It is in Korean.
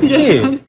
키